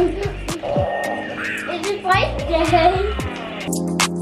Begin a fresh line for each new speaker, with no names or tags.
It's it great day.